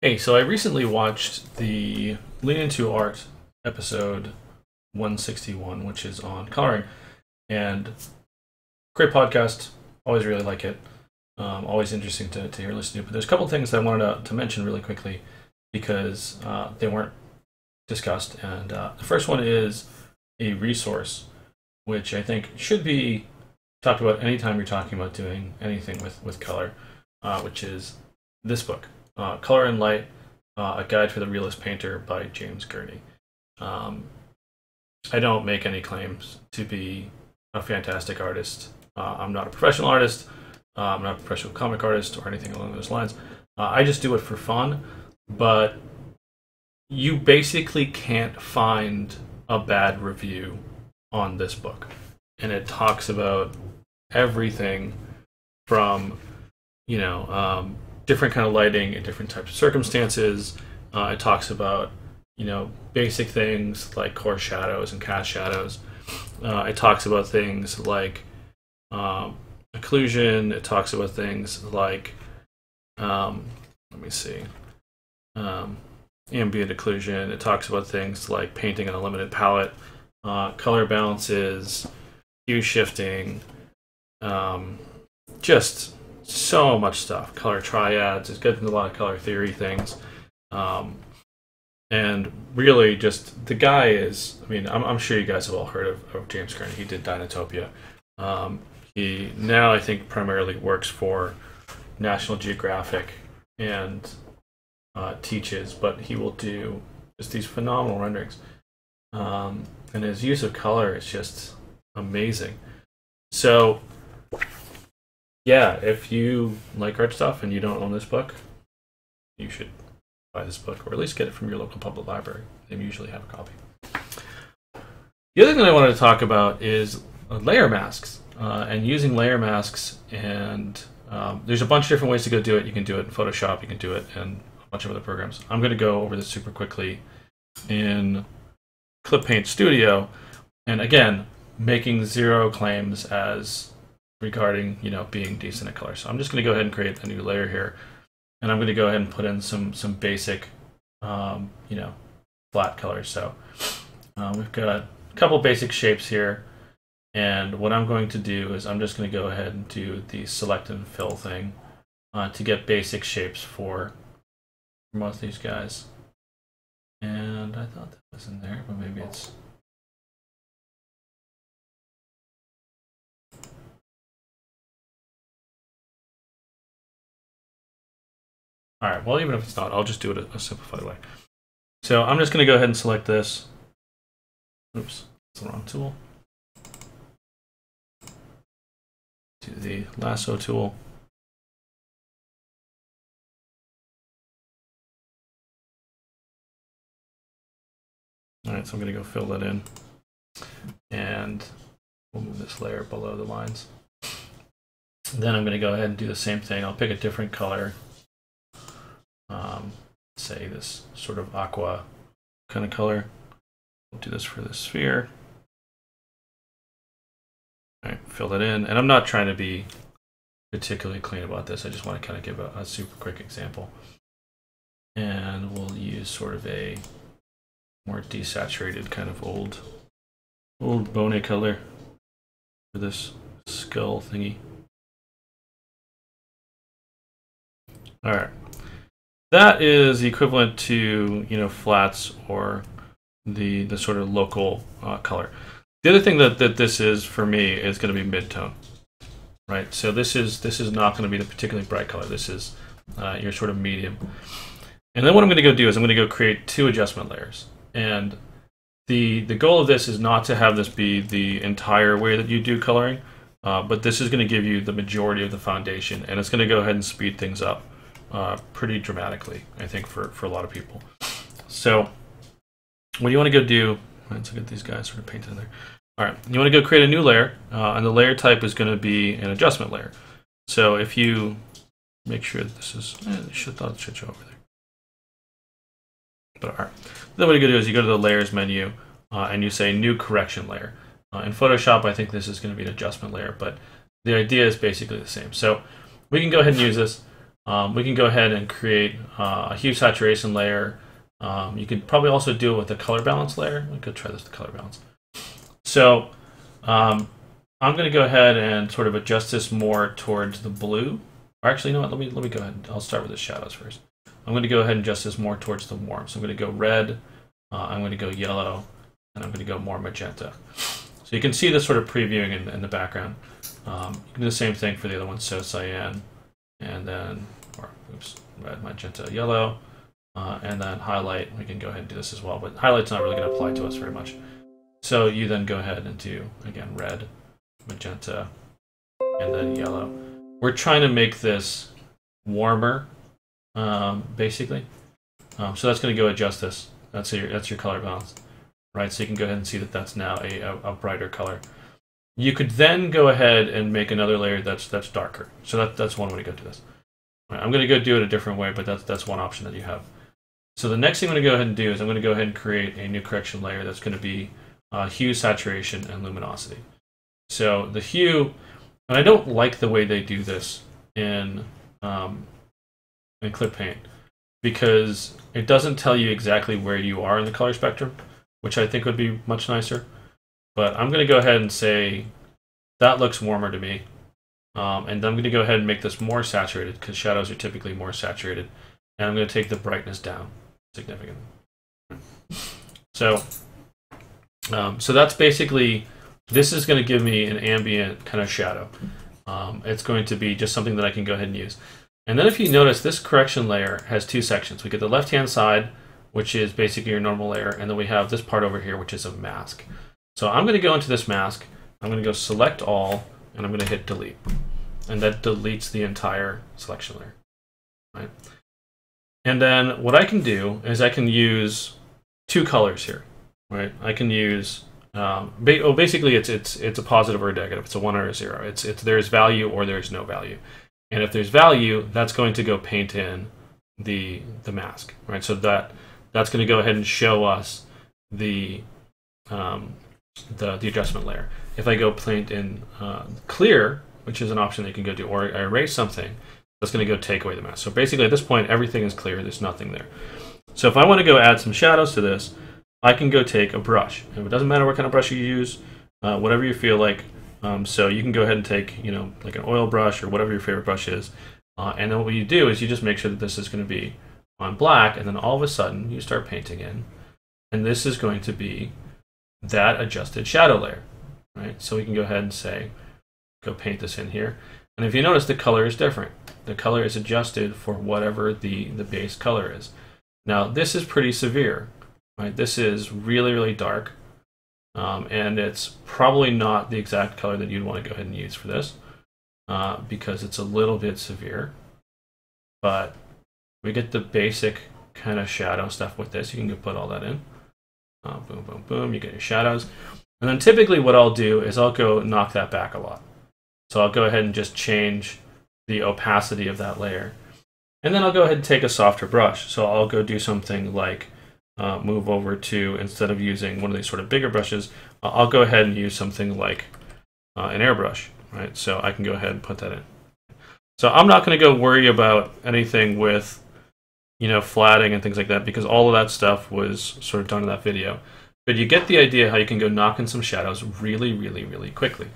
Hey, so I recently watched the Lean Into Art episode 161, which is on coloring, and great podcast. Always really like it. Um, always interesting to, to hear listen to. But there's a couple things I wanted to, to mention really quickly because uh, they weren't discussed. And uh, the first one is a resource, which I think should be talked about anytime you're talking about doing anything with, with color, uh, which is this book, uh, Color and Light, uh, A Guide for the Realist Painter by James Gurney. Um, I don't make any claims to be a fantastic artist. Uh, I'm not a professional artist. Uh, I'm not a professional comic artist or anything along those lines. Uh, I just do it for fun. But you basically can't find a bad review on this book. And it talks about everything from, you know, um, different kind of lighting in different types of circumstances. Uh, it talks about, you know, basic things like core shadows and cast shadows. Uh, it talks about things like um, occlusion. It talks about things like, um, let me see, um, ambient occlusion. It talks about things like painting on a limited palette, uh, color balances, hue shifting, um, just so much stuff. Color triads. It's getting into a lot of color theory things. Um, and really, just the guy is. I mean, I'm, I'm sure you guys have all heard of, of James Gurney. He did Dinotopia. Um, he now, I think, primarily works for National Geographic and uh, teaches, but he will do just these phenomenal renderings. Um, and his use of color is just amazing. So, yeah, if you like art stuff and you don't own this book, you should buy this book or at least get it from your local public library. They usually have a copy. The other thing I wanted to talk about is layer masks uh, and using layer masks. And um, there's a bunch of different ways to go do it. You can do it in Photoshop, you can do it in a bunch of other programs. I'm going to go over this super quickly in Clip Paint Studio. And again, making zero claims as regarding you know being decent at color. So I'm just going to go ahead and create a new layer here, and I'm going to go ahead and put in some some basic, um, you know, flat colors. So uh, we've got a couple basic shapes here, and what I'm going to do is I'm just going to go ahead and do the select and fill thing uh, to get basic shapes for most of these guys. And I thought that was in there, but maybe it's All right, well, even if it's not, I'll just do it a, a simplified way. So I'm just going to go ahead and select this. Oops, it's the wrong tool. Do the lasso tool. All right, so I'm going to go fill that in. And we'll move this layer below the lines. Then I'm going to go ahead and do the same thing. I'll pick a different color um, say this sort of aqua kind of color. We'll do this for the sphere. All right, fill that in. And I'm not trying to be particularly clean about this. I just want to kind of give a, a super quick example. And we'll use sort of a more desaturated kind of old, old bone color for this skull thingy. All right that is equivalent to you know flats or the the sort of local uh, color. The other thing that, that this is for me is going to be midtone, right? So this is this is not going to be the particularly bright color. This is uh, your sort of medium. And then what I'm going to go do is I'm going to go create two adjustment layers. And the the goal of this is not to have this be the entire way that you do coloring, uh, but this is going to give you the majority of the foundation, and it's going to go ahead and speed things up uh, pretty dramatically, I think, for, for a lot of people. So, what do you want to go do, let's look at these guys sort of painted in there. All right, you want to go create a new layer, uh, and the layer type is going to be an adjustment layer. So if you make sure this is, eh, should it should show over there. But all right, then what you go do is you go to the layers menu, uh, and you say new correction layer. Uh, in Photoshop, I think this is going to be an adjustment layer, but the idea is basically the same. So we can go ahead and use this. Um, we can go ahead and create uh, a hue saturation layer. Um, you could probably also do it with a color balance layer. We could try this with color balance. So um, I'm going to go ahead and sort of adjust this more towards the blue. Or actually, you know what? Let me let me go ahead. I'll start with the shadows first. I'm going to go ahead and adjust this more towards the warm. So I'm going to go red. Uh, I'm going to go yellow, and I'm going to go more magenta. So you can see this sort of previewing in, in the background. Um, you can do the same thing for the other one. So cyan, and then oops, red, magenta, yellow, uh, and then highlight. We can go ahead and do this as well, but highlight's not really going to apply to us very much. So you then go ahead and do again red, magenta, and then yellow. We're trying to make this warmer, um, basically. Um, so that's going to go adjust this. That's your that's your color balance, right? So you can go ahead and see that that's now a, a, a brighter color. You could then go ahead and make another layer that's that's darker. So that, that's one way to go do this. I'm going to go do it a different way, but that's that's one option that you have. So the next thing I'm going to go ahead and do is I'm going to go ahead and create a new correction layer that's going to be uh, hue, saturation, and luminosity. So the hue, and I don't like the way they do this in um, in Clip Paint because it doesn't tell you exactly where you are in the color spectrum, which I think would be much nicer. But I'm going to go ahead and say that looks warmer to me. Um, and I'm going to go ahead and make this more saturated because shadows are typically more saturated. And I'm going to take the brightness down significantly. So, um, so that's basically, this is going to give me an ambient kind of shadow. Um, it's going to be just something that I can go ahead and use. And then if you notice, this correction layer has two sections. We get the left-hand side, which is basically your normal layer, and then we have this part over here, which is a mask. So I'm going to go into this mask, I'm going to go select all, and I'm going to hit delete. And that deletes the entire selection layer. Right? And then what I can do is I can use two colors here. Right? I can use um, ba oh, basically it's it's it's a positive or a negative. It's a one or a zero. It's it's there's value or there's no value. And if there's value, that's going to go paint in the the mask, right? So that that's going to go ahead and show us the um, the, the adjustment layer. If I go paint in uh, clear, which is an option that you can go do, or I erase something, that's going to go take away the mask. So basically at this point, everything is clear. There's nothing there. So if I want to go add some shadows to this, I can go take a brush. And it doesn't matter what kind of brush you use, uh, whatever you feel like. Um, so you can go ahead and take, you know, like an oil brush or whatever your favorite brush is. Uh, and then what you do is you just make sure that this is going to be on black, and then all of a sudden you start painting in. And this is going to be that adjusted shadow layer, right? So we can go ahead and say, go paint this in here. And if you notice, the color is different. The color is adjusted for whatever the, the base color is. Now, this is pretty severe, right? This is really, really dark. Um, and it's probably not the exact color that you'd want to go ahead and use for this uh, because it's a little bit severe. But we get the basic kind of shadow stuff with this. You can put all that in. Uh, boom, boom, boom. You get your shadows. And then typically what I'll do is I'll go knock that back a lot. So I'll go ahead and just change the opacity of that layer. And then I'll go ahead and take a softer brush. So I'll go do something like uh, move over to, instead of using one of these sort of bigger brushes, I'll go ahead and use something like uh, an airbrush, right? So I can go ahead and put that in. So I'm not going to go worry about anything with you know, flatting and things like that, because all of that stuff was sort of done in that video. But you get the idea how you can go knock in some shadows really, really, really quickly.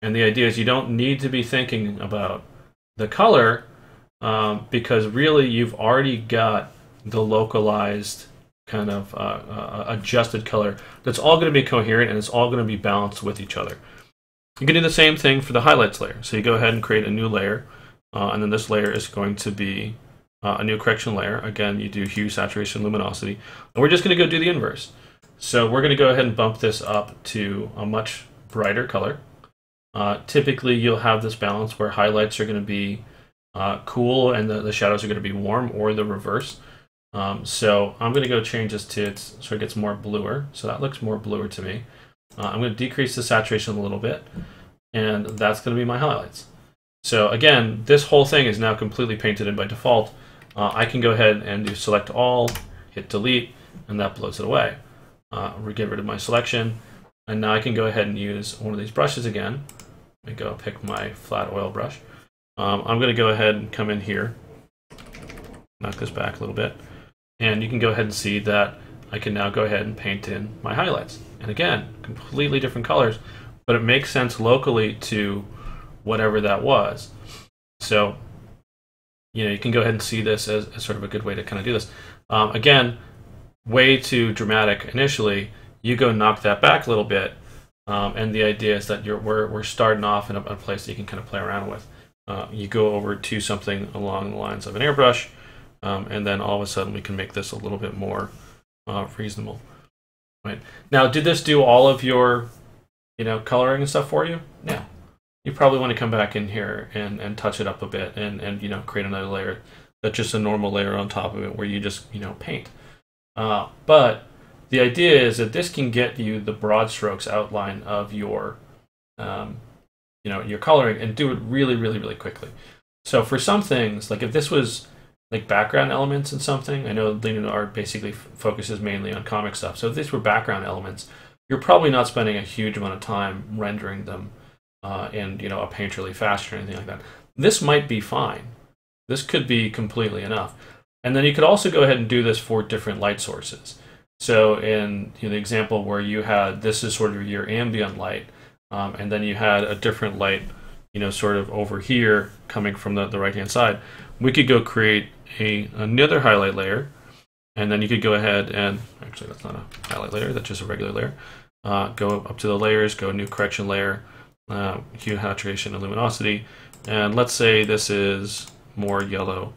And the idea is you don't need to be thinking about the color um, because really you've already got the localized kind of uh, uh, adjusted color that's all going to be coherent and it's all going to be balanced with each other. You can do the same thing for the highlights layer. So you go ahead and create a new layer, uh, and then this layer is going to be uh, a new correction layer. Again, you do hue, saturation, luminosity. And we're just going to go do the inverse. So we're going to go ahead and bump this up to a much brighter color. Uh, typically, you'll have this balance where highlights are going to be uh, cool and the, the, shadows are going to be warm or the reverse. Um, so I'm going to go change this to so it gets more bluer. So that looks more bluer to me. Uh, I'm going to decrease the saturation a little bit, and that's going to be my highlights. So again, this whole thing is now completely painted in by default uh, I can go ahead and do select all, hit delete, and that blows it away. Uh, get rid of my selection, and now I can go ahead and use one of these brushes again. Let me go pick my flat oil brush. Um, I'm going to go ahead and come in here, knock this back a little bit. And you can go ahead and see that I can now go ahead and paint in my highlights. And again, completely different colors, but it makes sense locally to whatever that was. So, you know, you can go ahead and see this as, as sort of a good way to kind of do this. Um, again, way too dramatic initially. You go knock that back a little bit, um, and the idea is that you're we're, we're starting off in a, a place that you can kind of play around with. Uh, you go over to something along the lines of an airbrush, um, and then all of a sudden we can make this a little bit more uh, reasonable. Right now, did this do all of your, you know, coloring and stuff for you? No. You probably want to come back in here and, and touch it up a bit and, and you know create another layer that's just a normal layer on top of it where you just you know paint. Uh, but the idea is that this can get you the broad strokes outline of your um, you know your coloring and do it really really really quickly. So for some things, like if this was like background elements and something. I know Lean Art basically focuses mainly on comic stuff. So if these were background elements, you're probably not spending a huge amount of time rendering them uh, in you know a painterly fashion or anything like that. This might be fine. This could be completely enough. And then you could also go ahead and do this for different light sources. So in you know, the example where you had this is sort of your ambient light, um, and then you had a different light, you know, sort of over here coming from the, the right hand side we could go create a another highlight layer, and then you could go ahead and actually that's not a highlight layer, that's just a regular layer. Uh, go up to the layers, go new correction layer, uh, hue, saturation, and luminosity, and let's say this is more yellow,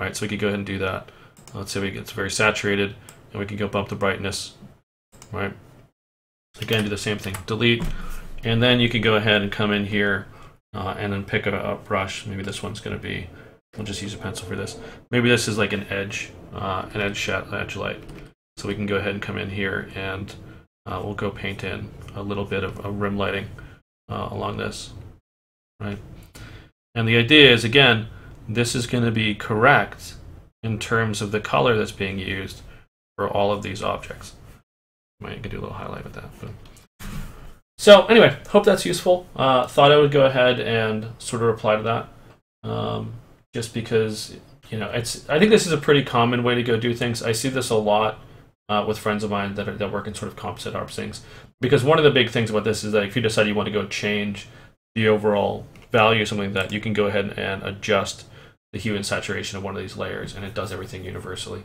right? So we could go ahead and do that. Let's say we get it's very saturated, and we can go bump the brightness, right? Again, do the same thing, delete, and then you can go ahead and come in here uh, and then pick a, a brush. Maybe this one's going to be We'll just use a pencil for this. Maybe this is like an edge, uh, an edge shot, edge light. So we can go ahead and come in here and uh, we'll go paint in a little bit of a rim lighting uh, along this, right? And the idea is, again, this is going to be correct in terms of the color that's being used for all of these objects. Might could do a little highlight with that. But. So anyway, hope that's useful. Uh, thought I would go ahead and sort of reply to that. Um, just because you know it's. I think this is a pretty common way to go do things. I see this a lot uh, with friends of mine that are, that work in sort of composite art things. Because one of the big things about this is that if you decide you want to go change the overall value of something like that, you can go ahead and adjust the hue and saturation of one of these layers, and it does everything universally.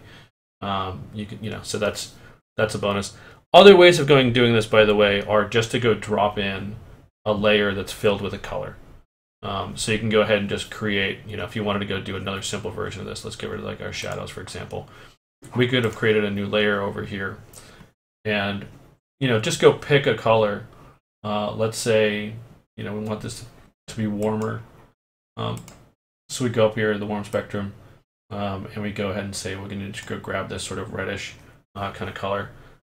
Um, you can, you know, so that's that's a bonus. Other ways of going doing this, by the way, are just to go drop in a layer that's filled with a color. Um, so you can go ahead and just create, you know, if you wanted to go do another simple version of this, let's get rid of like our shadows, for example. We could have created a new layer over here and, you know, just go pick a color. Uh, let's say, you know, we want this to be warmer. Um, so we go up here to the warm spectrum um, and we go ahead and say we're going to just go grab this sort of reddish uh, kind of color.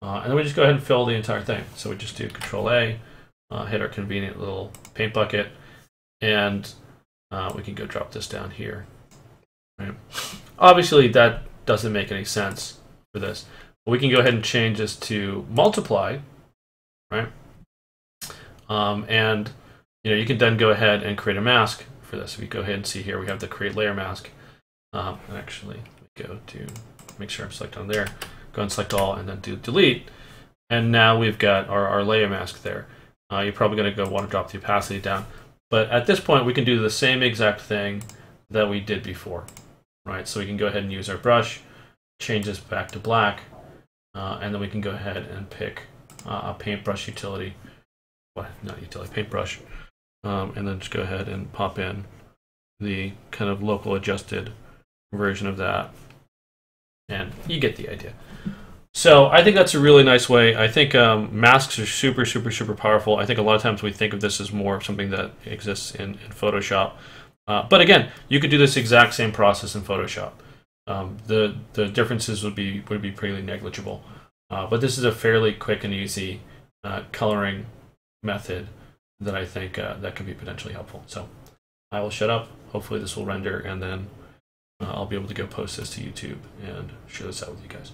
Uh, and then we just go ahead and fill the entire thing. So we just do Control A, uh, hit our convenient little paint bucket, and uh, we can go drop this down here. Right. Obviously, that doesn't make any sense for this. But we can go ahead and change this to multiply, right? Um, and you know you can then go ahead and create a mask for this. If you go ahead and see here, we have the create layer mask. Um, actually, go to make sure I'm selected on there. Go and select all, and then do delete. And now we've got our, our layer mask there. Uh, you're probably going to go want to drop the opacity down. But at this point, we can do the same exact thing that we did before, right? So we can go ahead and use our brush, change this back to black, uh, and then we can go ahead and pick uh, a paintbrush utility, well, not utility, paintbrush, um, and then just go ahead and pop in the kind of local adjusted version of that, and you get the idea. So I think that's a really nice way. I think um, masks are super, super, super powerful. I think a lot of times we think of this as more of something that exists in, in Photoshop. Uh, but again, you could do this exact same process in Photoshop. Um, the the differences would be would be pretty negligible. Uh, but this is a fairly quick and easy uh, coloring method that I think uh, that could be potentially helpful. So I will shut up. Hopefully this will render, and then uh, I'll be able to go post this to YouTube and share this out with you guys.